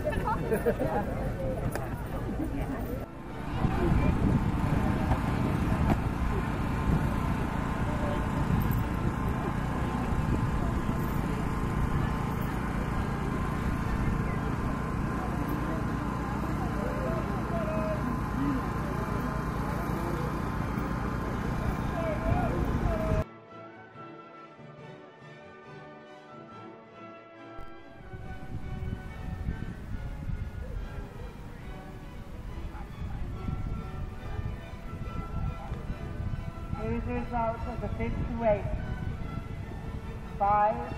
Yeah. Here's the result of the fifth race. Five.